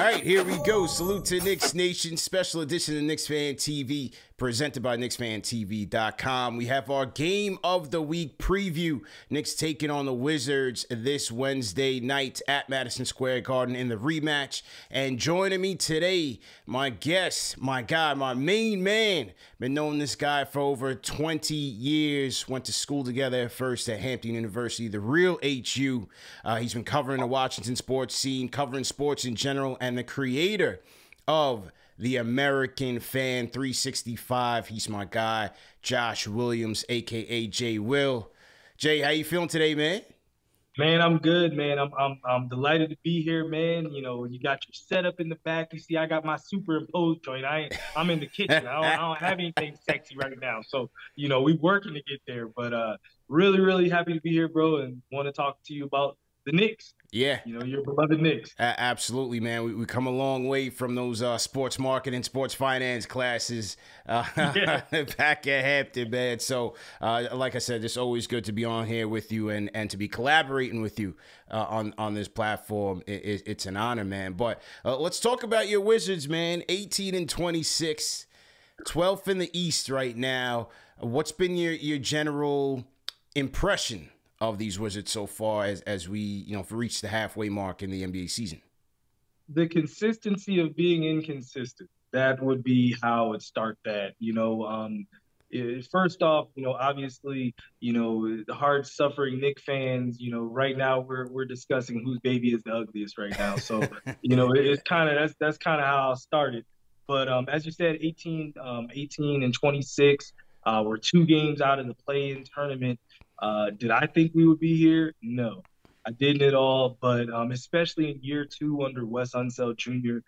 right, here we go. Salute to Knicks Nation, special edition of Knicks Fan TV presented by KnicksFanTV.com. We have our game of the week preview. Knicks taking on the Wizards this Wednesday night at Madison Square Garden in the rematch. And joining me today, my guest, my guy, my main man. Been knowing this guy for over 20 years. Went to school together at first at Hampton University, the real HU. Uh, he's been covering the Washington sports scene, covering sports in general, and the creator of the American Fan 365. He's my guy, Josh Williams, aka Jay Will. Jay, how you feeling today, man? Man, I'm good, man. I'm I'm I'm delighted to be here, man. You know, you got your setup in the back. You see, I got my superimposed joint. I I'm in the kitchen. I don't, I don't have anything sexy right now. So, you know, we working to get there. But uh really, really happy to be here, bro, and want to talk to you about the Knicks. Yeah. You know, your beloved Knicks. A- absolutely, man. We, we come a long way from those uh, sports marketing, sports finance classes uh, yeah. back at Hampton, man. So, uh, like I said, it's always good to be on here with you and, and to be collaborating with you uh, on, on this platform. It, it, it's an honor, man. But uh, let's talk about your Wizards, man. 18 and 26, 12th in the East right now. What's been your, your general impression of these Wizards so far as as we you know reach the halfway mark in the NBA season? The consistency of being inconsistent. That would be how I would start that. You know, um, first off, you know, obviously, you know, the hard suffering Knick fans, you know, right now we're we're discussing whose baby is the ugliest right now. So, you know, it, it's kind of that's that's kind of how I started. But um, as you said, 18, um, 18 and 26. Uh, we're two games out of the play-in tournament. Uh, did I think we would be here? No, I didn't at all. But um, especially in year two under Wes Unseld Jr.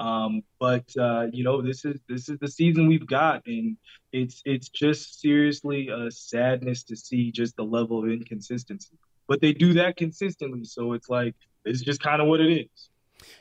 Um, but uh, you know, this is this is the season we've got, and it's it's just seriously a sadness to see just the level of inconsistency. But they do that consistently, so it's like it's just kind of what it is.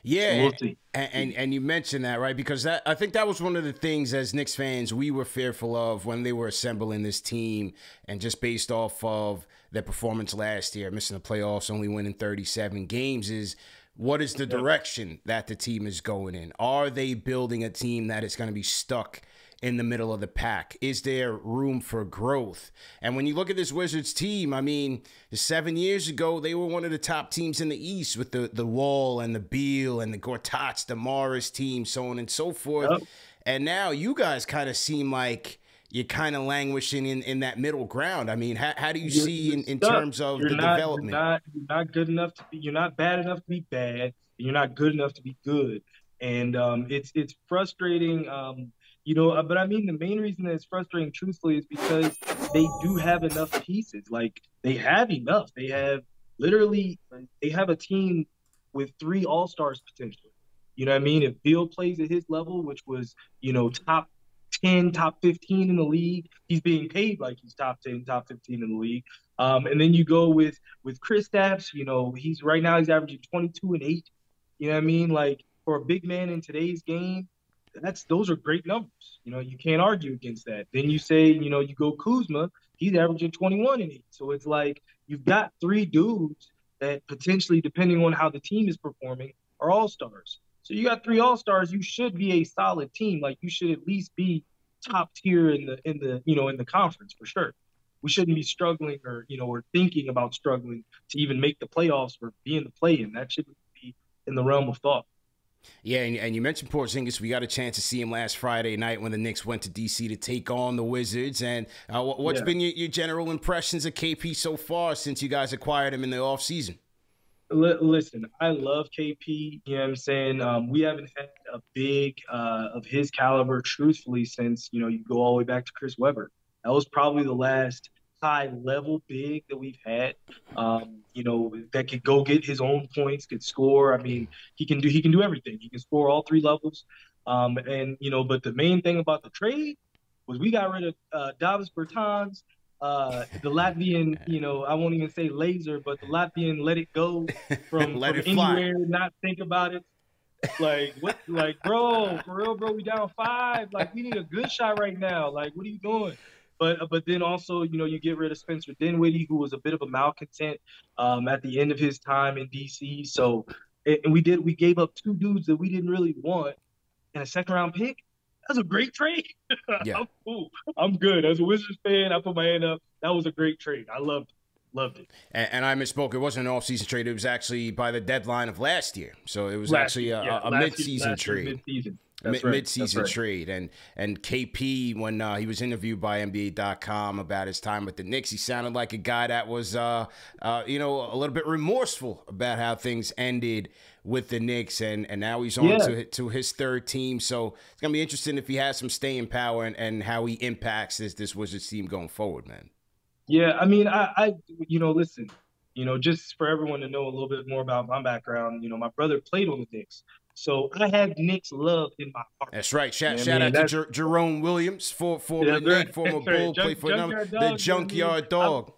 Yeah, we'll and, and, and you mentioned that right because that I think that was one of the things as Knicks fans we were fearful of when they were assembling this team, and just based off of their performance last year, missing the playoffs, only winning 37 games, is what is the direction that the team is going in? Are they building a team that is going to be stuck? In the middle of the pack? Is there room for growth? And when you look at this Wizards team, I mean, seven years ago, they were one of the top teams in the East with the, the Wall and the Beal and the Gortats, the Morris team, so on and so forth. Yep. And now you guys kind of seem like you're kind of languishing in, in that middle ground. I mean, how, how do you you're, see in, in terms of you're the not, development? You're not, you're not good enough to be, you're not bad enough to be bad. You're not good enough to be good. And um, it's it's frustrating um, you know, uh, but I mean, the main reason that it's frustrating, truthfully, is because they do have enough pieces. Like they have enough. They have literally, they have a team with three All Stars potentially. You know what I mean? If Beal plays at his level, which was, you know, top 10, top 15 in the league, he's being paid like he's top 10, top 15 in the league. Um, and then you go with with Kristaps, you know, he's right now he's averaging 22 and 8. You know what I mean? Like for a big man in today's game, that's those are great numbers. You know, you can't argue against that. Then you say, you know, you go Kuzma, he's averaging 21 and 8. So it's like you've got three dudes that potentially, depending on how the team is performing, are all stars. So you got three all stars. You should be a solid team. Like you should at least be top tier in the in the you know in the conference for sure. We shouldn't be struggling or you know or thinking about struggling to even make the playoffs or be in the play-in. That shouldn't be in the realm of thought. Yeah, and, and you mentioned Porzingis. We got a chance to see him last Friday night when the Knicks went to DC to take on the Wizards. And uh, what's yeah. been your, your, general impressions of KP so far since you guys acquired him in the offseason? L- listen, I love KP. You know what I'm saying? Um, we haven't had a big uh, of his caliber, truthfully, since you know you go all the way back to Chris Webber. That was probably the last high level big that we've had. Um, you know, that could go get his own points, could score. I mean, he can do he can do everything. He can score all three levels. Um, and you know, but the main thing about the trade was we got rid of uh, Davis Bertans, uh, the Latvian, you know, I won't even say laser, but the Latvian let it go from, let from anywhere, fly. not think about it. Like what? Like bro, for real, bro, we down five. Like we need a good shot right now. Like what are you doing? But but then also, you know, you get rid of Spencer Dinwiddie, who was a bit of a malcontent um, at the end of his time in DC. So and we did we gave up two dudes that we didn't really want and a second round pick. That's a great trade. Yeah. I'm cool. I'm good. As a Wizards fan, I put my hand up. That was a great trade. I loved it. Loved it. And, and I misspoke. It wasn't an off-season trade. It was actually by the deadline of last year. So it was last actually a, yeah, a mid-season trade. Mid-season. Mid- right. mid-season right. trade and and KP when uh, he was interviewed by NBA.com about his time with the Knicks, he sounded like a guy that was uh, uh, you know a little bit remorseful about how things ended with the Knicks, and and now he's on yeah. to to his third team. So it's gonna be interesting if he has some staying power and, and how he impacts this this Wizards team going forward, man. Yeah, I mean, I, I, you know, listen, you know, just for everyone to know a little bit more about my background, you know, my brother played on the Knicks. So I have Knicks love in my heart. That's right. Shout, shout out to Jer- Jerome Williams, for, former yeah, Knick, former Bull, play for number, the Junkyard Dog.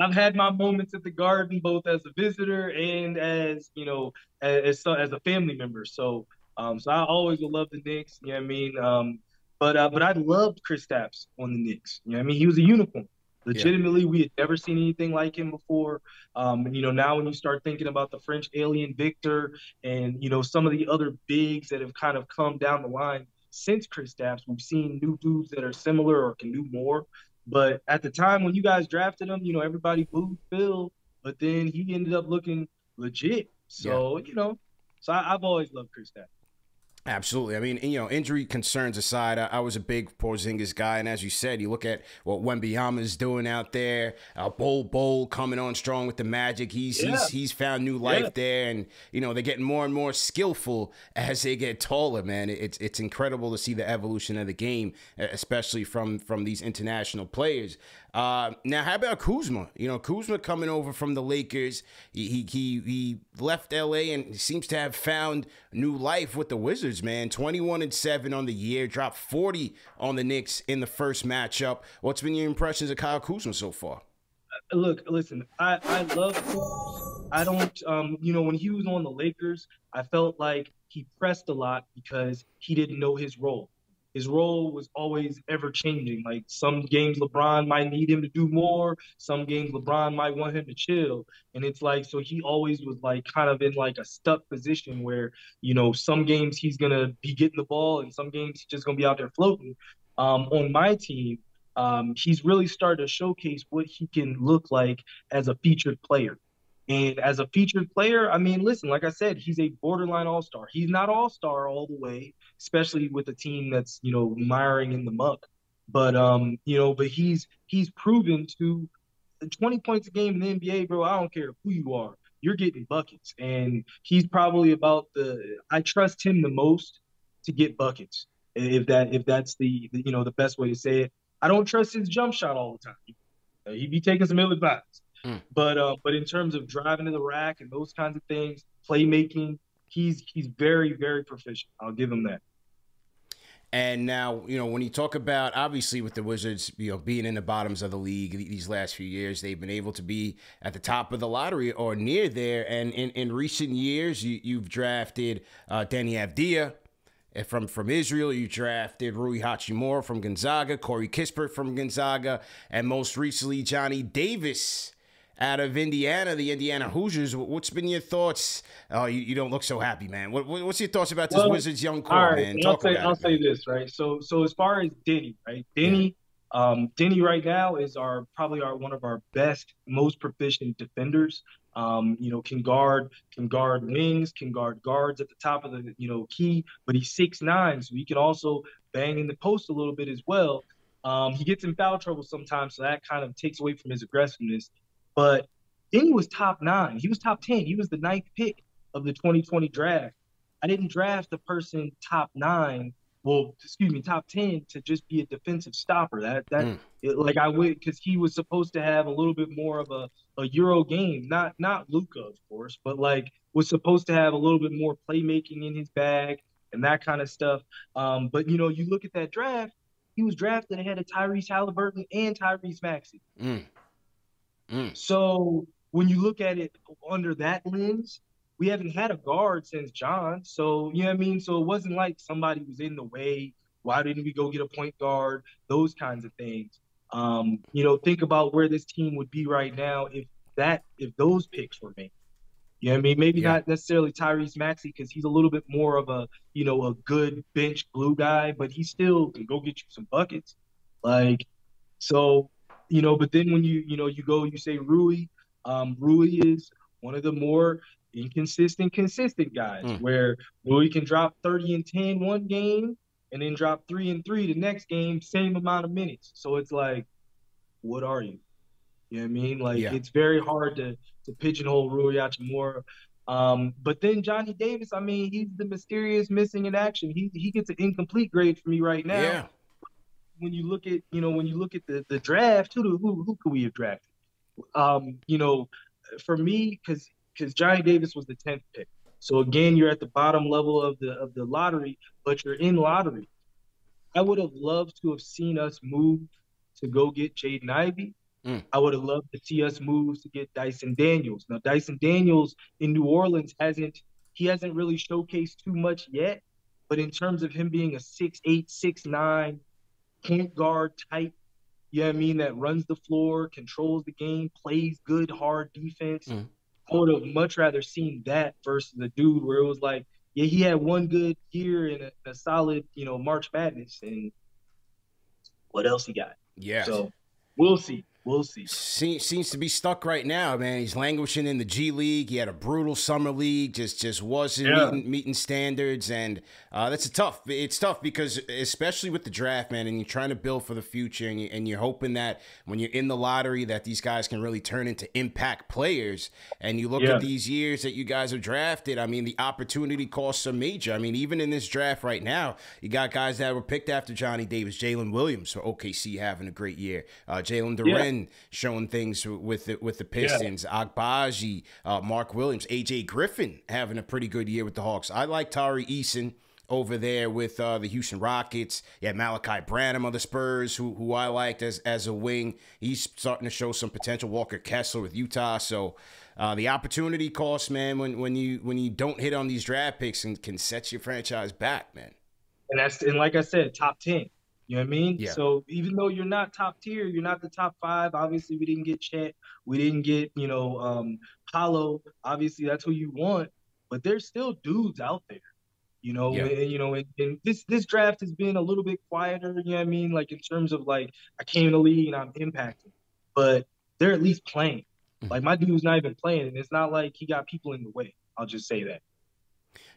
I've, I've, had my moments at the Garden, both as a visitor and as you know, as as a family member. So, um, so I always will love the Knicks. You know what I mean? Um, but uh, but I loved Kristaps on the Knicks. You know what I mean? He was a unicorn. Legitimately, yeah. we had never seen anything like him before. Um, and you know, now when you start thinking about the French alien Victor and you know some of the other bigs that have kind of come down the line since Kristaps, we've seen new dudes that are similar or can do more. But at the time when you guys drafted him, you know, everybody booed Phil, but then he ended up looking legit. So, yeah. you know, so I, have always loved Kristaps. Absolutely. I mean, you know, injury concerns aside, I, I, was a big Porzingis guy, and as you said, you look at what Wembanyama is doing out there. Uh, Bol Bol coming on strong with the Magic. He's yeah. he's he's found new life yeah. there, and you know they're getting more and more skillful as they get taller. Man, it's it's incredible to see the evolution of the game, especially from from these international players. Uh, now, how about Kuzma? You know, Kuzma coming over from the Lakers. He, he he left LA and seems to have found new life with the Wizards. Man, twenty one and seven on the year, dropped forty on the Knicks in the first matchup. What's been your impressions of Kyle Kuzma so far? Uh, look, listen, I I love. I don't, um, you know, when he was on the Lakers, I felt like he pressed a lot because he didn't know his role his role was always ever changing. Like some games LeBron might need him to do more, some games LeBron might want him to chill. And it's like so he always was like kind of in like a stuck position where, you know, some games he's gonna be getting the ball and some games he's just gonna be out there floating. Um, on my team, um, he's really started to showcase what he can look like as a featured player. And as a featured player, I mean, listen, like I said, he's a borderline all star. He's not all star all the way, especially with a team that's you know miring in the muck. But um, you know, but he's he's proven to 20 points a game in the NBA, bro. I don't care who you are, you're getting buckets, and he's probably about the. I trust him the most to get buckets, if that if that's the, you know the best way to say it. I don't trust his jump shot all the time. He'd be taking some ill advice. Mm. But uh, but in terms of driving to the rack and those kinds of things, playmaking, he's he's very very proficient. I'll give him that. And now, you know, when you talk about obviously with the Wizards, you know, being in the bottoms of the league these last few years, they've been able to be at the top of the lottery or near there. And in, in recent years, you, have drafted uh, Deni Avdija from from Israel. You drafted Rui Hachimura from Gonzaga, Corey Kispert from Gonzaga, and most recently Johnny Davis out of Indiana, the Indiana Hoosiers. What's been your thoughts? Oh, you, you don't look so happy, man. What, what's your thoughts about this well, Wizards young core, right, man? Talk I'll say, I'll it, say this, right? So, so as far as Deni, right? Deni, yeah. um, Deni right now is our probably our one of our best, most proficient defenders. Um, you know, can guard, can guard wings, can guard guards at the top of the you know key, but he's six nine, so he can also bang in the post a little bit as well. Um, he gets in foul trouble sometimes, so that kind of takes away from his aggressiveness. But then he was top nine. He was top 10. He was the ninth pick of the 2020 draft. I didn't draft the person top nine, well, excuse me, top 10 to just be a defensive stopper. That, that, mm. it, like I would, because he was supposed to have a little bit more of a, a Euro game. Not, not Luka, of course, but like was supposed to have a little bit more playmaking in his bag and that kind of stuff. Um, but, you know, you look at that draft, he was drafted ahead of Tyrese Halliburton and Tyrese Maxey. Mm. Mm. So when you look at it under that lens, we haven't had a guard since John. So, you know what I mean? So it wasn't like somebody was in the way. Why didn't we go get a point guard? Those kinds of things. Um, you know, think about where this team would be right now if that if those picks were made. You know what I mean? Maybe yeah. not necessarily Tyrese Maxey because he's a little bit more of a, you know, a good bench glue guy, but he still can go get you some buckets. Like, so, you know, but then when you, you know, you go, you say Rui, um, Rui is one of the more inconsistent, consistent guys mm. where Rui can drop 30 and 10 one game and then drop three and three the next game, same amount of minutes. So it's like, what are you? You know what I mean? Like yeah. it's very hard to to pigeonhole Rui Hachimura. Um, but then Johnny Davis, I mean, he's the mysterious missing in action. He he gets an incomplete grade for me right now. Yeah. When you look at you know when you look at the the draft, who who who could we have drafted? Um, you know, for me, because because Johnny Davis was the tenth pick. So again, you're at the bottom level of the of the lottery, but you're in lottery. I would have loved to have seen us move to go get Jaden Ivey. Mm. I would have loved to see us move to get Dyson Daniels. Now Dyson Daniels in New Orleans hasn't he hasn't really showcased too much yet, but in terms of him being a six eight, six nine point guard type, you know what I mean, that runs the floor, controls the game, plays good hard defense. Mm. I would have much rather seen that versus the dude where it was like, yeah, he had one good year and a, a solid, you know, March Madness, and what else he got? Yeah. So we'll see. We'll see. seems to be stuck right now, man. He's languishing in the G League. He had a brutal summer league, just just wasn't yeah. meeting, meeting, standards, and uh, that's a tough. It's tough because especially with the draft, man, and you're trying to build for the future, and, you, and you're hoping that when you're in the lottery, that these guys can really turn into impact players. And you look yeah. at these years that you guys have drafted. I mean, the opportunity costs are major. I mean, even in this draft right now, you got guys that were picked after Johnny Davis, Jalen Williams for OKC having a great year, uh, Jalen Duren. Yeah showing things with the, with the Pistons. Yeah. Agbaji, uh, Mark Williams, AJ Griffin having a pretty good year with the Hawks. I like Tari Eason over there with uh, the Houston Rockets. Yeah, Malaki Branham of the Spurs, who who I liked as as a wing. He's starting to show some potential. Walker Kessler with Utah. So uh, the opportunity cost, man, when when you when you don't hit on these draft picks and can set your franchise back, man. And that's and like I said, top ten. You know what I mean? Yeah. So even though you're not top tier, you're not the top five. Obviously, we didn't get Chet. We didn't get, you know, um, Paolo. Obviously, that's who you want. But there's still dudes out there. You know, yeah. and, you know, and, and, this this draft has been a little bit quieter. You know what I mean? Like in terms of like I came in the league and I'm impacting, but they're at least playing. Mm-hmm. Like my dude's not even playing, and it's not like he got people in the way. I'll just say that.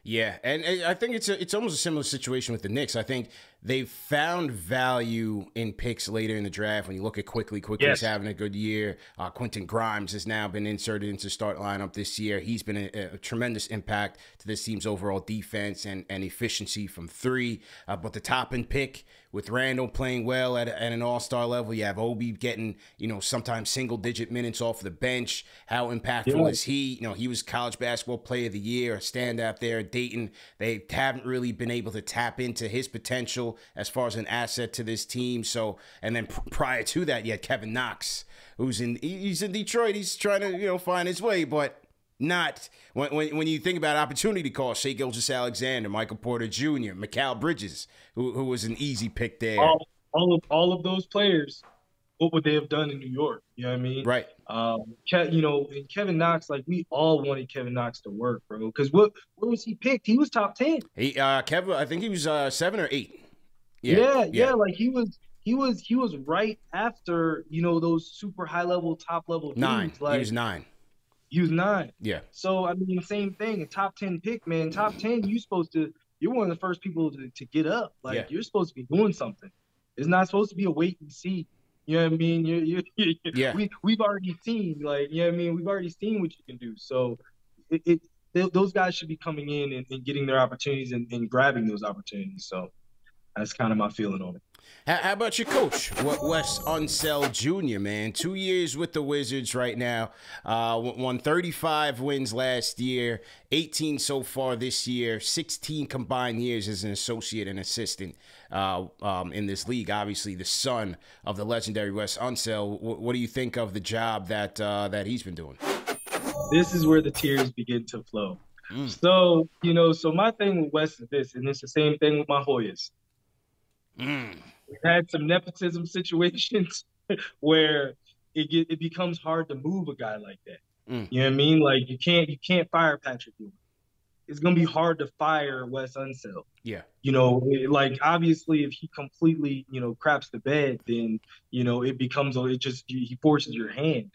Yeah, and I think it's a, it's almost a similar situation with the Knicks. I think they've found value in picks later in the draft. When you look at Quickley, Quickley's yes. having a good year. Uh, Quentin Grimes has now been inserted into start lineup this year. He's been a, a tremendous impact to this team's overall defense and, and efficiency from three. Uh, but the top end pick with Randle playing well at, at an all star level, you have Obi getting, you know, sometimes single digit minutes off the bench. How impactful yeah. is he? You know, he was college basketball player of the year, a standout there at Dayton. They haven't really been able to tap into his potential as far as an asset to this team. So, and then prior to that, you had Kevin Knox, who's in he's in Detroit. He's trying to you know find his way, but not when when, when you think about opportunity cost. Shai Gilgeous-Alexander, Michael Porter Jr., Mikal Bridges, who who was an easy pick there. All, all of all of those players what would they have done in New York? You know what I mean? Right. Um, Ke- you know, and Kevin Knox, like we all wanted Kevin Knox to work, bro. Because what where was he picked? He was top ten. He uh Kevin, I think he was uh seven or eight. Yeah, yeah, yeah, Like he was, he was, he was right after you know those super high level, top level dudes. nine. Like, he was nine. He was nine. Yeah. So I mean, same thing. A top ten pick, man. Top ten. You supposed to. You're one of the first people to, to get up. Like yeah. you're supposed to be doing something. It's not supposed to be a wait and see. You know what I mean? You're, you're, you're, yeah. We we've already seen like you know what I mean. We've already seen what you can do. So it, it those guys should be coming in and, and getting their opportunities and, and grabbing those opportunities. So that's kind of my feeling on it. How about your coach, Wes Unseld Jr., man? Two years with the Wizards right now. Uh, won 35 wins last year, 18 so far this year, 16 combined years as an associate and assistant uh, um, in this league. Obviously, the son of the legendary Wes Unseld. what do you think of the job that uh, that he's been doing? This is where the tears begin to flow. Mm. So, you know, so my thing with Wes is this, and it's the same thing with my Hoyas Mm. We've had some nepotism situations where it get, it becomes hard to move a guy like that. Mm. You know what I mean? Like you can't you can't fire Patrick Ewing. It's gonna be hard to fire Wes Unseld. Yeah. You know, like obviously if he completely, you know, craps the bed, then, you know, it becomes it just he forces your hand.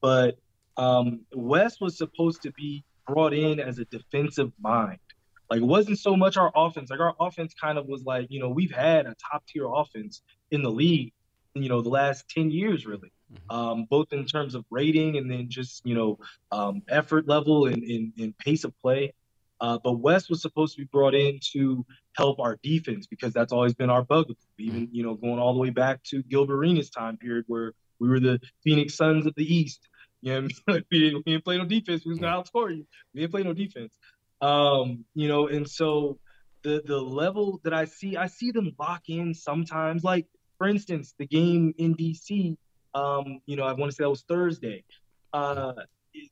But um Wes was supposed to be brought in as a defensive mind. Like it wasn't so much our offense. Like our offense kind of was like, you know, we've had a top tier offense in the league, you know, the last 10 years really. Mm-hmm. Um, both in terms of rating and then just, you know, um, effort level and, and, and pace of play. Uh, but Wes was supposed to be brought in to help our defense because that's always been our bug. Even mm-hmm. you know going all the way back to Gilbert Arenas' time period where we were the Phoenix Suns of the East. You know, I mean? we, didn't, we didn't play no defense. We was gonna outscore you. We didn't play no defense. Um, you know, and so the the level that I see, I see them lock in sometimes. Like for instance, the game in DC. Um, you know, I want to say that was Thursday. Uh,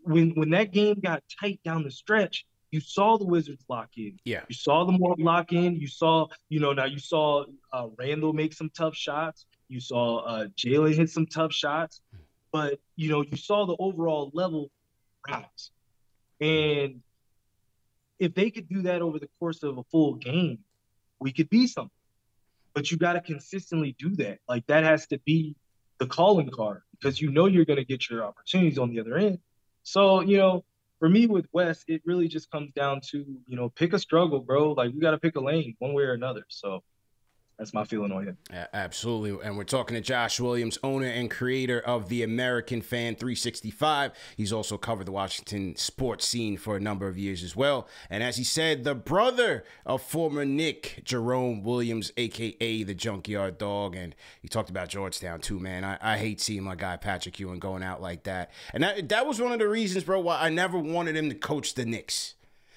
when when that game got tight down the stretch, you saw the Wizards lock in. Yeah. You saw them all lock in. You saw, you know, now you saw uh, Randle make some tough shots. You saw uh, Jalen hit some tough shots, but you know, you saw the overall level rise. And if they could do that over the course of a full game, we could be something. But you got to consistently do that. Like that has to be the calling card because you know you're going to get your opportunities on the other end. So, you know, for me with Wes, it really just comes down to, you know, pick a struggle, bro. Like we got to pick a lane one way or another. So that's my feeling on him. Absolutely. And we're talking to Josh Williams, owner and creator of the American Fan 365. He's also covered the Washington sports scene for a number of years as well. And as he said, the brother of former Knick Jerome Williams, aka the Junkyard Dog. And he talked about Georgetown too, man. I, I hate seeing my guy Patrick Ewing going out like that. And that, that was one of the reasons, bro, why I never wanted him to coach the Knicks.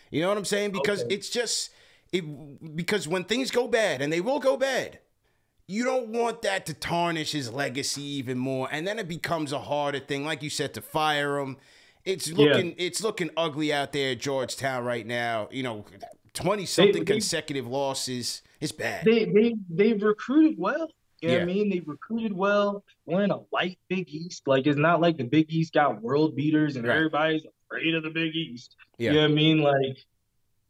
You know what I'm saying? Because okay. it's just it, because when things go bad, and they will go bad, you don't want that to tarnish his legacy even more. And then it becomes a harder thing, like you said, to fire him. It's looking yeah. it's looking ugly out there at Georgetown right now. You know, twenty something consecutive losses. It's bad. They they they've recruited well. You know yeah. what I mean? They recruited well. We're in a light Big East. Like it's not like the Big East got world beaters and right. everybody's afraid of the Big East. Yeah. You know what I mean? Like,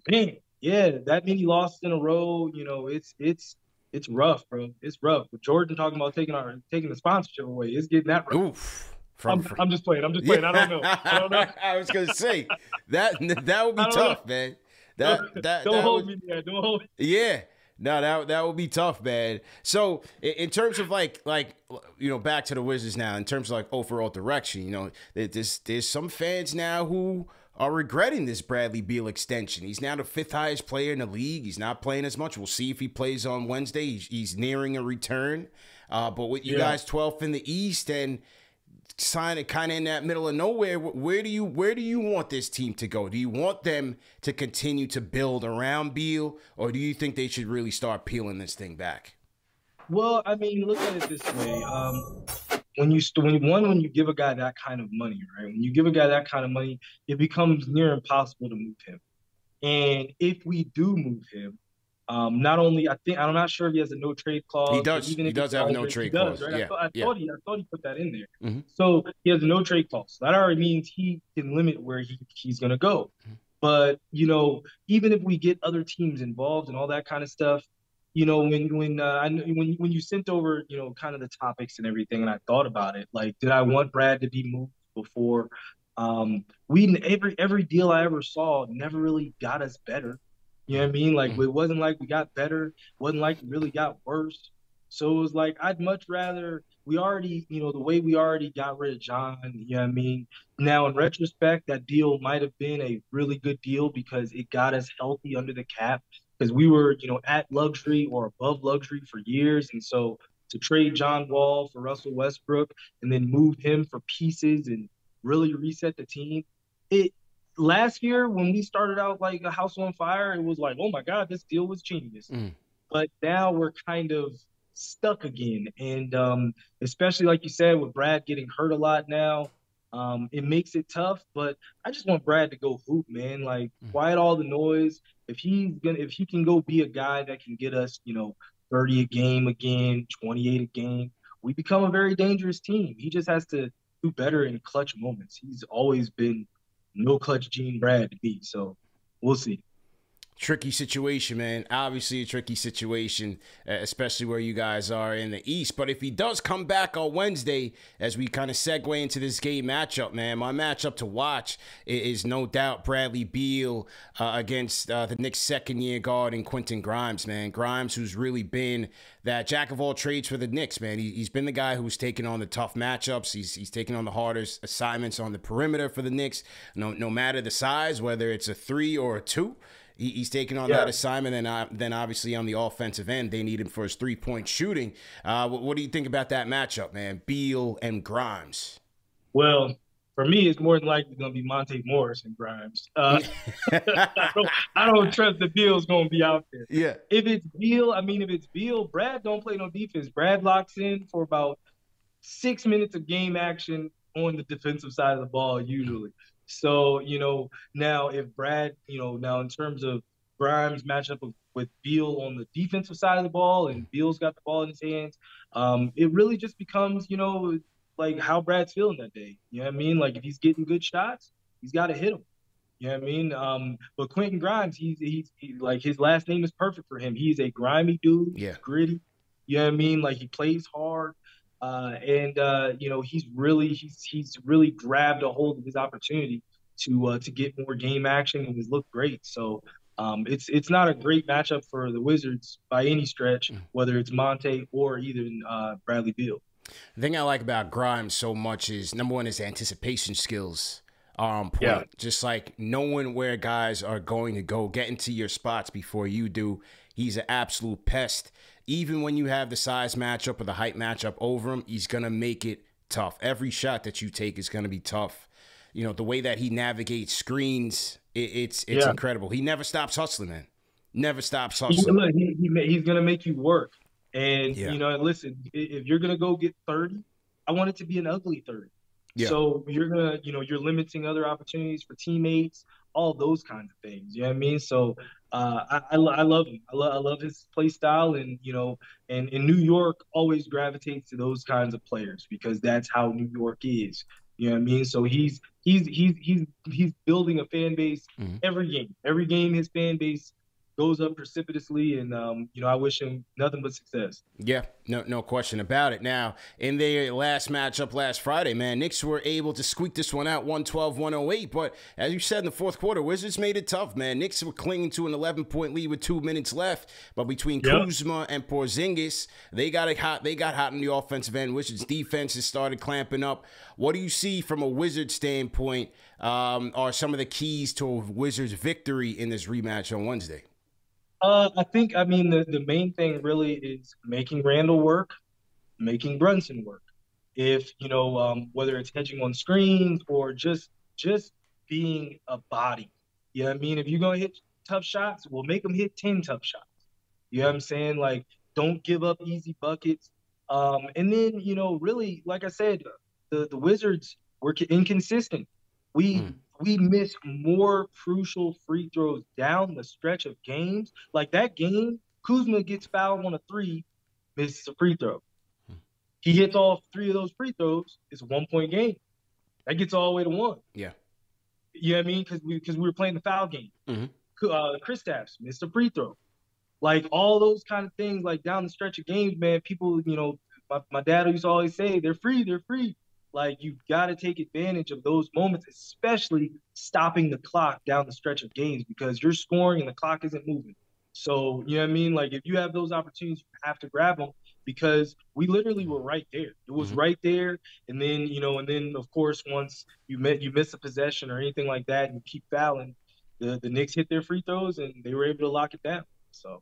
man, yeah, that many losses in a row, you know, it's it's it's rough, bro. It's rough. With Jordan talking about taking our taking the sponsorship away, it's getting that rough. Oof. From, I'm, I'm, just playing. I'm just playing. Yeah. I don't know. I don't know. I was gonna say that that would be tough, know. man. That that don't that hold would, me, man. Don't hold. Me. Yeah. No, that that would be tough, man. So, in terms of like like you know, back to the Wizards now. In terms of like overall direction, you know, there's there's some fans now who are regretting this Bradley Beal extension. He's now the fifth highest player in the league. He's not playing as much. We'll see if he plays on Wednesday. He's, he's nearing a return. Uh, but with you yeah. guys 12th in the East and signing kind of in that middle of nowhere, where do you where do you want this team to go? Do you want them to continue to build around Beal, or do you think they should really start peeling this thing back? Well, I mean, look at it this way. Um, when you when one when you give a guy that kind of money, right? When you give a guy that kind of money, it becomes near impossible to move him. And if we do move him, um, not only I think I'm not sure if he has a no trade clause. He does. Even he does have no trade clause. Does, right? Yeah. I, thought, I yeah. thought he I thought he put that in there. Mm-hmm. So he has a no trade clause. That already means he can limit where he, he's going to go. Mm-hmm. But you know, even if we get other teams involved and all that kind of stuff, you know, when when uh, I when when you sent over, you know, kind of the topics and everything, and I thought about it, like, did I want Brad to be moved before? Um, we every every deal I ever saw never really got us better. You know what I mean? Like, mm-hmm. it wasn't like we got better. It wasn't like we really got worse. So it was like I'd much rather we already, you know, the way we already got rid of John, you know what I mean? Now in retrospect, that deal might have been a really good deal because it got us healthy under the cap because we were, you know, at luxury or above luxury for years. And so to trade John Wall for Russell Westbrook and then move him for pieces and really reset the team. It last year when we started out like a house on fire, it was like, oh my God, this deal was genius. Mm. But now we're kind of stuck again. And um, especially like you said, with Brad getting hurt a lot now, um, it makes it tough, but I just want Brad to go hoop, man. Like mm. quiet all the noise. If he's gonna, if he can go be a guy that can get us, you know, 30 a game again, 28 a game, we become a very dangerous team. He just has to do better in clutch moments. He's always been no clutch Gene Brad to be. So we'll see tricky situation, man. Obviously, a tricky situation, especially where you guys are in the East. But if he does come back on Wednesday, as we kind of segue into this game matchup, man, my matchup to watch is, no doubt Bradley Beal uh, against uh, the Knicks' second year guard and Quentin Grimes, man. Grimes, who's really been that jack of all trades for the Knicks, man. He, has been the guy who's taken on the tough matchups. He's, he's taken on the hardest assignments on the perimeter for the Knicks, no, no matter the size, whether it's a three or a two. He, he's taking on yeah. that assignment, and uh, then obviously on the offensive end, they need him for his three point shooting. Uh, what, what, do you think about that matchup, man? Beal and Grimes. Well, for me, it's more than likely going to be Monte Morris and Grimes. Uh, I, don't, I, don't, trust that Beal's going to be out there. Yeah. If it's Beal, I mean, if it's Beal, Brad don't play no defense. Brad locks in for about six minutes of game action on the defensive side of the ball usually. So, you know, now if Brad, you know, now in terms of Grimes matching up with, Beal on the defensive side of the ball and Beal's got the ball in his hands, um, it really just becomes, you know, like how Brad's feeling that day. You know what I mean? Like if he's getting good shots, he's got to hit them. You know what I mean? Um, but Quentin Grimes, he's he's he, like his last name is perfect for him. He's a grimy dude. Yeah. gritty. You know what I mean? Like he plays hard. Uh, and uh, you know he's really he's he's really grabbed a hold of his opportunity to uh, to get more game action and he's looked great. So um, it's it's not a great matchup for the Wizards by any stretch, mm. whether it's Monte or even uh, Bradley Beal. The thing I like about Grimes so much is number one is anticipation skills are on point. Yeah. Just like knowing where guys are going to go, getting to your spots before you do. He's an absolute pest even when you have the size matchup or the height matchup over him, he's going to make it tough. Every shot that you take is going to be tough. You know, the way that he navigates screens, it, it's it's yeah. incredible. He never stops hustling, man. Never stops hustling. He, he, he's going to make you work. And, yeah. you know, listen, if you're going to go get 30, I want it to be an ugly 30. Yeah. So you're going to, you know, you're limiting other opportunities for teammates, all those kinds of things. You know what I mean? So uh, I, I, I, love him. I, lo- I love his play style, and you know, and in New York always gravitates to those kinds of players because that's how New York is. You know what I mean? So he's he's he's he's he's building a fan base mm-hmm. every game. Every game, his fan base goes up precipitously, and um, you know I wish him nothing but success. Yeah, no, no question about it. Now, in their last matchup last Friday, man, Knicks were able to squeak this one out, 112-108. But as you said in the fourth quarter, Wizards made it tough, man. Knicks were clinging to an 11-point lead with two minutes left, but between yep. Kuzma and Porzingis, they got it hot. They got hot in the offensive end. Wizards defense has started clamping up. What do you see from a Wizard standpoint? Um, are some of the keys to a Wizards victory in this rematch on Wednesday? Uh, I think I mean the, the main thing really is making Randle work, making Brunson work. If you know um, whether it's hedging on screens or just just being a body, you know what I mean. If you're gonna hit tough shots, we'll make them hit ten tough shots. You know what I'm saying? Like don't give up easy buckets. Um, and then you know really, like I said, the the Wizards were inconsistent. We mm we miss more crucial free throws down the stretch of games. Like that game, Kuzma gets fouled on a three, misses a free throw. He hits all three of those free throws. It's a one point game. That gets all the way to one. Yeah. You know what I mean? Because we because we were playing the foul game. Mm-hmm. Uh, Kristaps missed a free throw. Like all those kind of things, like down the stretch of games, man. People, you know, my, my dad used to always say, "They're free, they're free." Like you've got to take advantage of those moments, especially stopping the clock down the stretch of games because you're scoring and the clock isn't moving. So you know what I mean? Like if you have those opportunities, you have to grab them because we literally were right there. It was mm-hmm. right there, and then you know, and then of course once you met you miss a possession or anything like that, and you keep fouling, the the Knicks hit their free throws and they were able to lock it down. So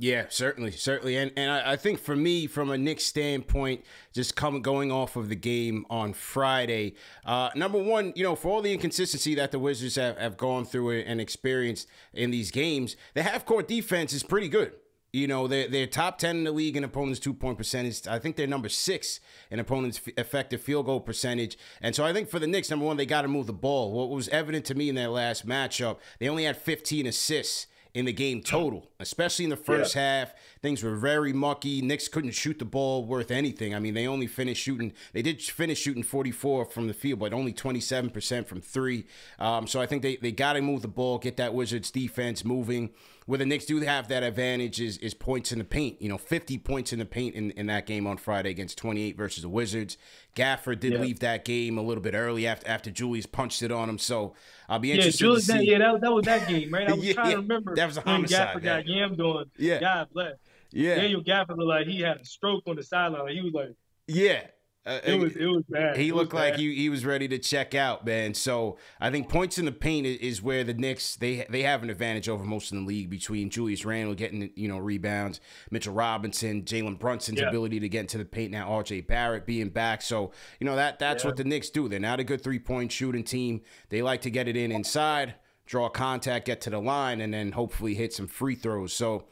yeah, certainly, certainly, and and I, I, think for me, from a Knicks standpoint, just come going off of the game on Friday, uh, number one, you know, for all the inconsistency that the Wizards have, have gone through and experienced in these games, the half court defense is pretty good. You know, they're, they're top 10 in the league in opponents' two point percentage. I think they're number six in opponents' effective field goal percentage. And so I think for the Knicks, number one, they got to move the ball. What was evident to me in their last matchup, they only had 15 assists in the game total especially in the first yeah. half. Things were very mucky. Knicks couldn't shoot the ball worth anything. I mean, they only finished shooting. They did finish shooting 44 from the field, but only 27% from three. Um, so I think they they got to move the ball, get that Wizards defense moving where the Knicks do have that advantage is, is points in the paint. You know, 50 points in the paint in, in that game on Friday against 28 versus the Wizards. Gafford did yeah. leave that game a little bit early after after Julius punched it on him. So I'll be interested yeah, Julius, to see. Yeah, that, that was that game, right? I was yeah, trying to remember. That was a homicide. Gafford got yammed on. Yeah. God bless. Yeah. Daniel Gafford looked like he had a stroke on the sideline. He was like, yeah. Uh, it was it was bad. He looked like bad. he, he was ready to check out, man. So I think points in the paint is where the Knicks they they have an advantage over most in the league between Julius Randle getting you know rebounds, Mitchell Robinson, Jalen Brunson's yeah. ability to get into the paint now, R.J. Barrett being back. So you know that that's yeah. what the Knicks do. They're not a good three point shooting team. They like to get it in inside, draw contact, get to the line, and then hopefully hit some free throws. So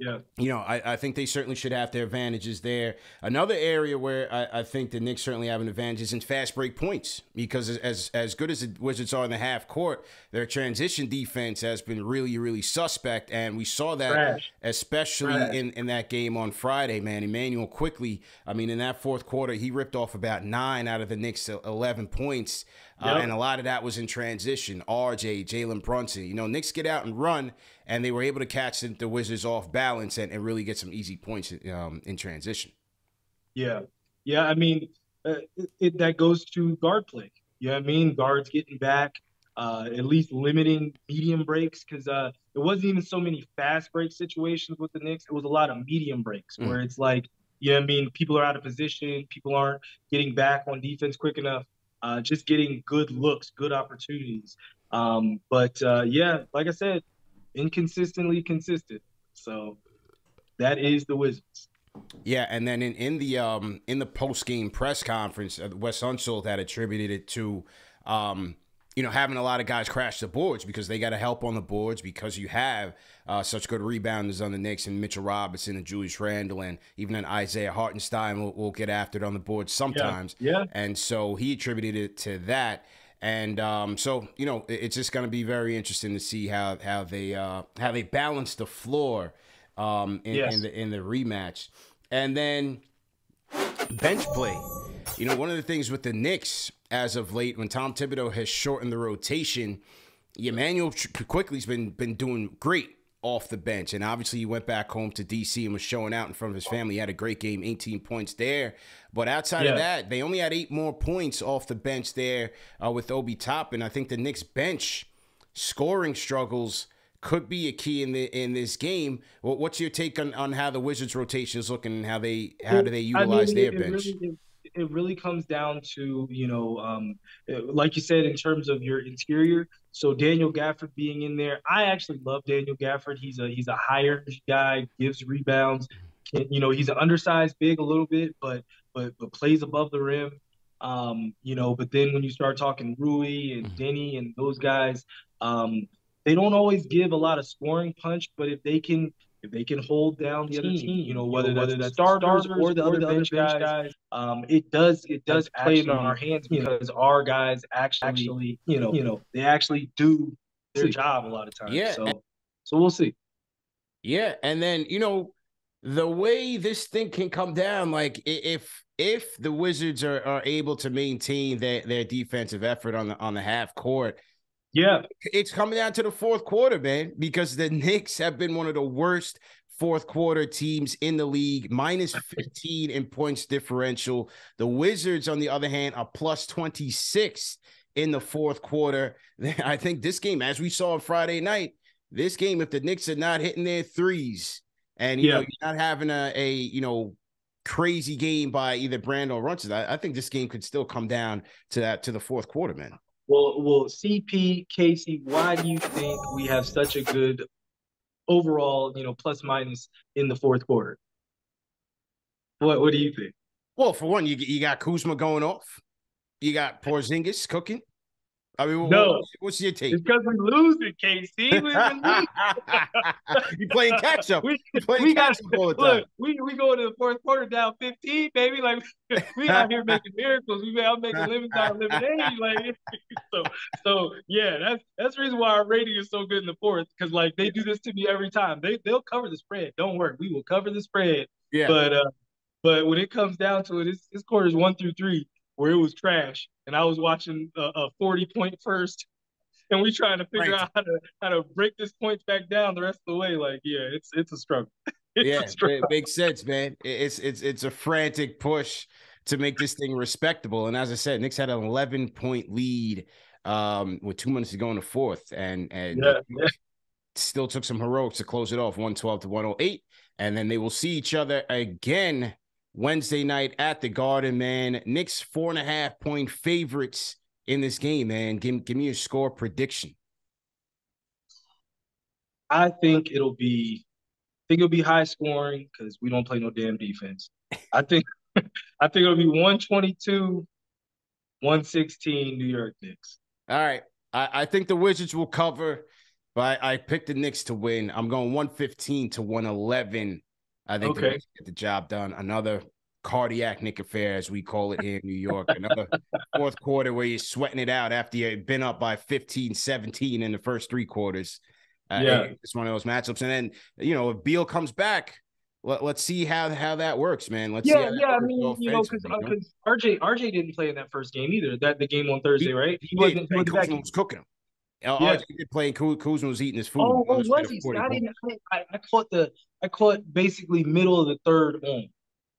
yeah. You know, I, I think they certainly should have their advantages there. Another area where I, I think the Knicks certainly have an advantage is in fast break points because as as good as the Wizards are in the half court, their transition defense has been really, really suspect. And we saw that Trash. especially Trash. in, in that game on Friday, man. Immanuel Quickley, I mean, in that fourth quarter, he ripped off about nine out of the Knicks' 11 points. Uh, and a lot of that was in transition. RJ, Jalen Brunson. You know, Knicks get out and run, and they were able to catch the, the Wizards off balance and, and, really get some easy points um, in transition. Yeah. Yeah. I mean, uh, it, it, that goes to guard play. You know what I mean? Guards getting back, uh, at least limiting medium breaks because uh, it wasn't even so many fast break situations with the Knicks. It was a lot of medium breaks mm. where it's like, you know what I mean? People are out of position. People aren't getting back on defense quick enough uh, just getting good looks, good opportunities. Um, but uh, yeah, like I said, inconsistently consistent. So that is the Wizards. Yeah, and then in, in the um in the post game press conference, uh, Wes Unseld had attributed it to um you know, having a lot of guys crash the boards because they got to help on the boards because you have uh, such good rebounders on the Knicks and Mitchell Robinson and Julius Randle and even an Isaiah Hartenstein will, will get after it on the board sometimes. Yeah. yeah. And so he attributed it to that. And um, so you know, it's just going to be very interesting to see how how they uh, how they balance the floor um, in, yes. in the in the rematch, and then bench play. You know, one of the things with the Knicks as of late, when Tom Thibodeau has shortened the rotation, Immanuel Quickley's been been doing great off the bench, and obviously he went back home to DC and was showing out in front of his family. He had a great game, 18 points there. But outside yeah. of that, they only had eight more points off the bench there uh, with Obi Toppin. And I think the Knicks bench scoring struggles could be a key in the in this game. What's your take on, on how the Wizards rotation is looking and how they how do they utilize I mean, their bench? Really, it really comes down to you know, um, like you said, in terms of your interior. So Daniel Gafford being in there, I actually love Daniel Gafford. He's a he's a higher guy, gives rebounds. Can, you know, he's an undersized big a little bit, but but but plays above the rim. Um, you know, but then when you start talking Rui and mm-hmm. And those guys, um, they don't always give a lot of scoring punch, but if they can if they can hold down the other team, you know, whether, whether that's, starters, starters or the other, bench, guys, guys, um, it does it does play in our hands because know, our guys actually, actually, you know, you know, they actually do their job a lot of times. Yeah. So, so we'll see. Yeah, and then you know the way this thing can come down, like if if the Wizards are, are able to maintain their, their defensive effort on the on the half court, yeah, it's coming down to the fourth quarter, man, because the Knicks have been one of the worst fourth quarter teams in the league, minus 15 in points differential. The Wizards, on the other hand, are plus 26 in the fourth quarter. I think this game, as we saw on Friday night, this game, if the Knicks are not hitting their threes and you yeah. know you're not having a, a you know crazy game by either Brand or Runson, I, I think this game could still come down to that to the fourth quarter, man. Well, well, CP Casey, why do you think we have such a good overall, you know, plus minus in the fourth quarter? What What do you think? Well, for one, you you got Kuzma going off, you got Porzingis cooking. I mean, no. What's, your take? Because we lose it, KC. you playing catch up. We, we got look, we we go to the fourth quarter down 15, baby. Like we out here making miracles. We out making lemon down lemonade. Like so, so yeah, that's that's the reason why our rating is so good in the fourth. Because like they do this to me every time. They they'll cover the spread. Don't worry, we will cover the spread. Yeah. But uh, but when it comes down to it, it's, it's quarters one through three where it was trash, and I was watching a, a forty point first, and we trying to figure right. out how to how to break this point back down the rest of the way. Like, yeah, it's it's a struggle. It's yeah, a struggle. it makes sense, man. It's it's it's a frantic push to make this thing respectable. And as I said, Knicks had an eleven point lead um, with two minutes to go in the fourth, and and yeah, yeah. still took some heroics to close it off, one twelve to one hundred oh eight, and then they will see each other again Wednesday night at the Garden, man. Knicks four and a half point favorites in this game, man. Give, give me a score prediction. I think it'll be I think it'll be high scoring because we don't play no damn defense. I think I think it'll be 122, 116 New York Knicks. All right. I, I think the Wizards will cover, but I, I picked the Knicks to win. I'm going 115 to 111 I think okay. get the job done. Another cardiac Knick affair, as we call it here in New York. Another fourth quarter where you're sweating it out after you've been up by 15, 17 in the first three quarters. Uh, yeah, it's one of those matchups. And then you know, if Beal comes back, let, us see how how that works, man. Let's yeah, yeah. I mean, you know, because uh, RJ RJ didn't play in that first game either. That the game on Thursday, he, right? He, he wasn't. He was cooking him. Yeah. RJ playing Kuzma was eating his food. Oh, oh was he? I didn't. I, I caught the I caught basically middle of the third on,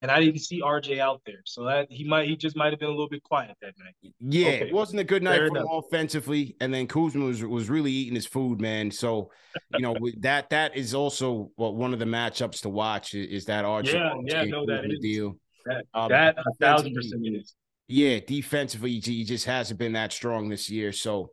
and I didn't see RJ out there. So that he might he just might have been a little bit quiet that night. Yeah, okay. it wasn't a good night Fair for him offensively, and then Kuzma was was really eating his food, man. So you know that that is also well, one of the matchups to watch is, that RJ. Yeah, yeah, no, that is deal. That, um, that a thousand percent is. Yeah, defensively, he just hasn't been that strong this year. So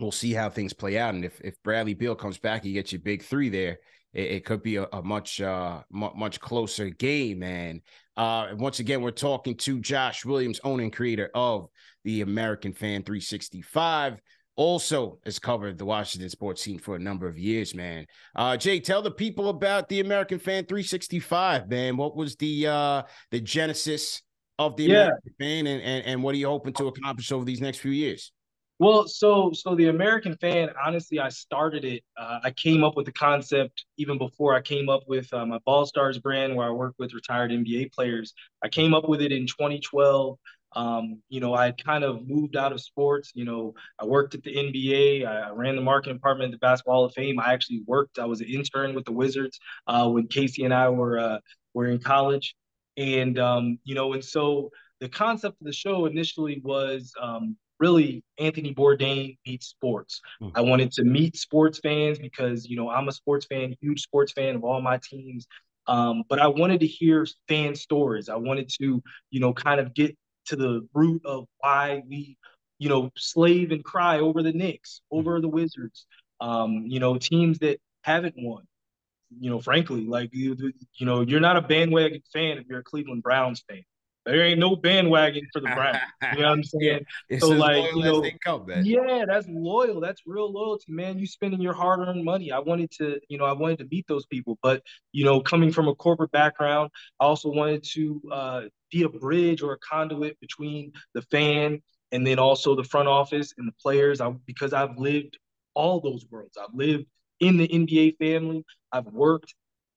we'll see how things play out. And if if Bradley Beal comes back, he gets you big three there it, it could be a, a much uh m- much closer game, man. Uh, once again, we're talking to Josh Williams, owner and creator of the American Fan 365. Also has covered the Washington sports scene for a number of years, man. Uh, Jay, tell the people about the American Fan 365, man. What was the uh the genesis of the yeah. American Fan, and, and and what are you hoping to accomplish over these next few years? Well, so so the American fan, honestly, I started it. Uh, I came up with the concept even before I came up with uh, my Ball Stars brand, where I work with retired NBA players. I came up with it in 2012. Um, you know, I kind of moved out of sports. You know, I worked at the NBA. I, ran the marketing department at the Basketball Hall of Fame. I actually worked. I was an intern with the Wizards uh, when Casey and I were uh, were in college, and um, you know, and so the concept of the show initially was um, really Anthony Bourdain meets sports. Mm. I wanted to meet sports fans because, you know, I'm a sports fan, huge sports fan of all my teams. Um, but I wanted to hear fan stories. I wanted to, you know, kind of get to the root of why we, you know, slave and cry over the Knicks, hmm. over the Wizards, um, you know, teams that haven't won. You know, frankly, like you, you know, you're not a bandwagon fan if you're a Cleveland Browns fan. There ain't no bandwagon for the Browns. You know what I'm saying? yeah, so like, you know, come, yeah, that's loyal. That's real loyalty, man. You spending your hard-earned money. I wanted to, you know, I wanted to meet those people, but you know, coming from a corporate background, I also wanted to uh, be a bridge or a conduit between the fan and then also the front office and the players. I, because I've lived all those worlds. I've lived in the NBA family. I've worked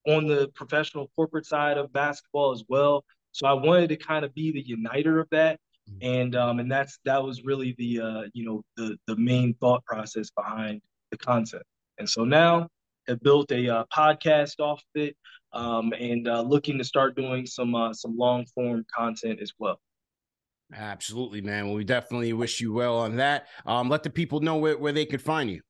on the professional corporate side of basketball as well. So I wanted to kind of be the uniter of that. Mm-hmm. And um, and that's that was really the uh, you know the the main thought process behind the concept. And so now have built a uh, podcast off of it, um, and uh, looking to start doing some uh, some long form content as well. Absolutely, man. Well, we definitely wish you well on that. Um, let the people know where, where they could find you.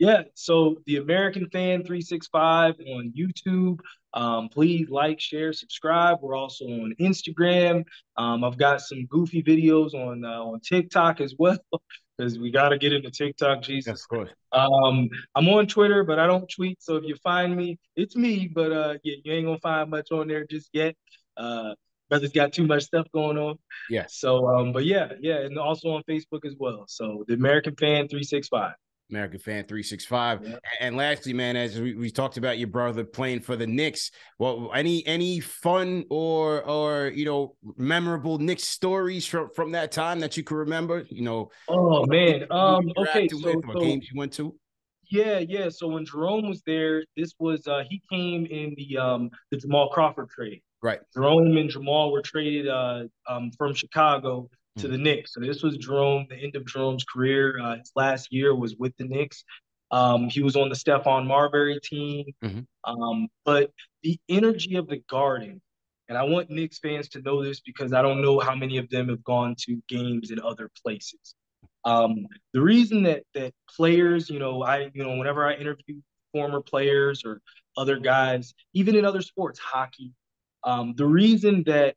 Yeah, so the American Fan 365 on YouTube. Um, please like, share, subscribe. We're also on Instagram. Um, I've got some goofy videos on uh, on TikTok as well because we got to get into TikTok. Jesus, of course. Um, I'm on Twitter, but I don't tweet. So if you find me, it's me. But uh, yeah, you ain't gonna find much on there just yet. Uh, brother's got too much stuff going on. Yeah. So, um, but yeah, yeah, and also on Facebook as well. So the American Fan three six five. American Fan 365. Yeah. And lastly, man, as we, we, talked about your brother playing for the Knicks, well, any any fun or or you know memorable Knicks stories from from that time that you can remember? You know, oh man, um, okay, so, so games you went to. Yeah, yeah. So when Jerome was there, this was uh he came in the um the Jamal Crawford trade. Right. Jerome and Jamal were traded uh um from Chicago to mm-hmm. the Knicks. So this was Jerome, the end of Jerome's career. Uh, his last year was with the Knicks. Um, he was on the Stephon Marbury team. Mm-hmm. Um, but the energy of the Garden, and I want Knicks fans to know this because I don't know how many of them have gone to games in other places. Um, the reason that that players, you know, I, you know, whenever I interview former players or other guys, even in other sports, hockey, um, the reason that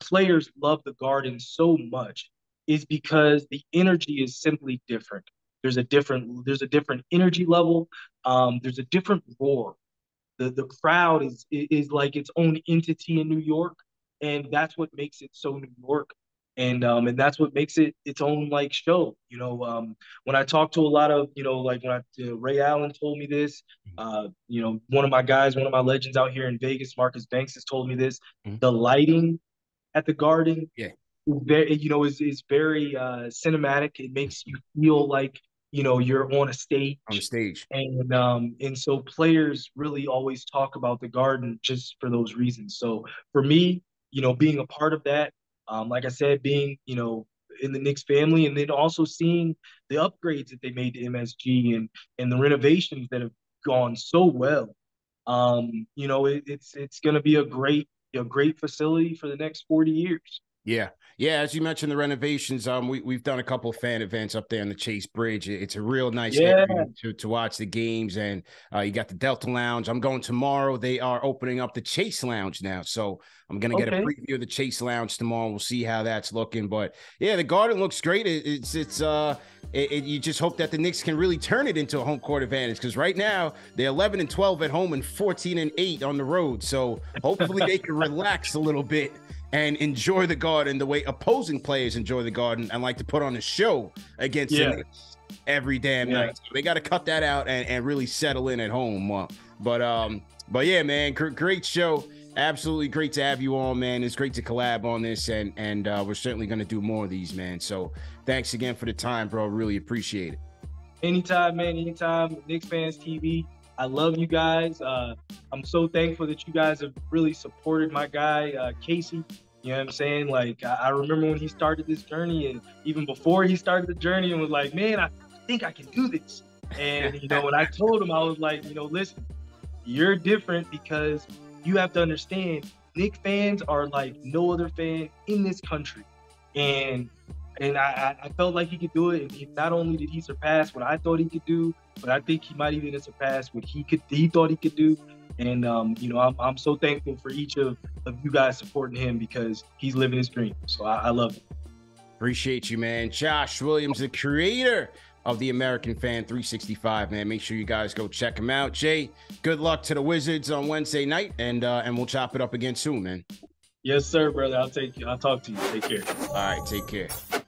players love the Garden so much is because the energy is simply different. There's a different there's a different energy level. Um, there's a different roar. The the crowd is is like its own entity in New York, and that's what makes it so New York and um and that's what makes it its own like show you know um when i talk to a lot of you know like when i uh, ray allen told me this mm-hmm. uh you know one of my guys one of my legends out here in vegas marcus banks has told me this mm-hmm. the lighting at the garden. Yeah. Very you know is is very uh cinematic. It makes you feel like you know you're on a stage. On the stage. And um and so players really always talk about the garden just for those reasons. So for me you know being a part of that um, like I said, being you know in the Knicks family, and then also seeing the upgrades that they made to MSG and and the renovations that have gone so well. Um, you know, it, it's it's going to be a great a great facility for the next forty years. Yeah, yeah, as you mentioned, the renovations. Um, we we've done a couple of fan events up there on the Chase Bridge. It's a real nice yeah. area to, to watch the games, and uh, you got the Delta Lounge. I'm going tomorrow. They are opening up the Chase Lounge now, so I'm gonna get okay. a preview of the Chase Lounge tomorrow. We'll see how that's looking, but yeah, the Garden looks great. It, it's it's uh, it, it, you just hope that the Knicks can really turn it into a home court advantage because right now they're 11 and 12 at home and 14 and 8 on the road. So hopefully they can relax a little bit and enjoy the garden the way opposing players enjoy the garden and like to put on a show against yeah. every damn yeah. night. So they got to cut that out and, and really settle in at home. Uh, but um, but yeah, man, great show. Absolutely great to have you on, man. It's great to collab on this, and and uh, we're certainly gonna do more of these, man. So thanks again for the time, bro. Really appreciate it. Anytime, man. Anytime. Knicks fans TV. I love you guys. Uh, I'm so thankful that you guys have really supported my guy, uh, Casey. You know what I'm saying? Like, I, I remember when he started this journey, and even before he started the journey, and was like, man, I think I can do this. And, you know, when I told him, I was like, you know, listen, you're different because you have to understand Knick fans are like no other fan in this country. And and I, I felt like he could do it. And not only did he surpass what I thought he could do, but I think he might even surpass what he could he thought he could do. And um, you know, I'm, I'm so thankful for each of, of you guys supporting him because he's living his dream. So I, I love it. Appreciate you, man. Josh Williams, the creator of the American Fan 365, man. Make sure you guys go check him out. Jay, good luck to the Wizards on Wednesday night, and uh, and we'll chop it up again soon, man. Yes, sir, brother. I'll take you. I'll talk to you. Take care. All right, take care.